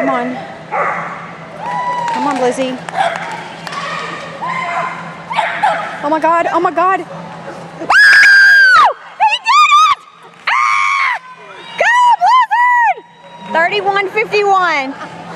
come on. Come on, Blizzy. Oh my god, oh my god. 31-51.